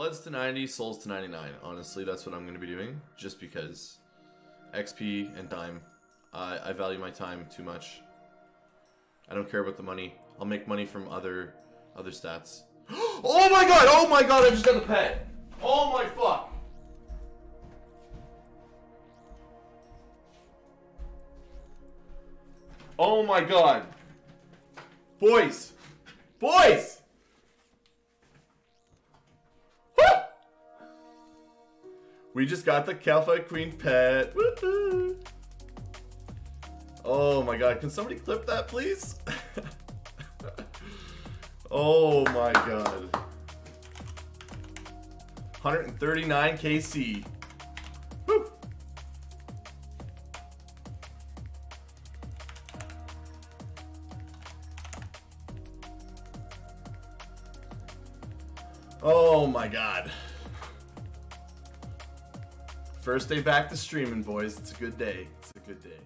Bloods to 90, Souls to 99. Honestly, that's what I'm going to be doing. Just because XP and time. I I value my time too much. I don't care about the money. I'll make money from other other stats. oh my god! Oh my god! I just got the pet! Oh my fuck! Oh my god! Boys! Boys! We just got the Kalphite Queen pet. Oh my god, can somebody clip that please? oh my god. 139 KC. Woo! Oh my god. First day back to streaming, boys. It's a good day. It's a good day.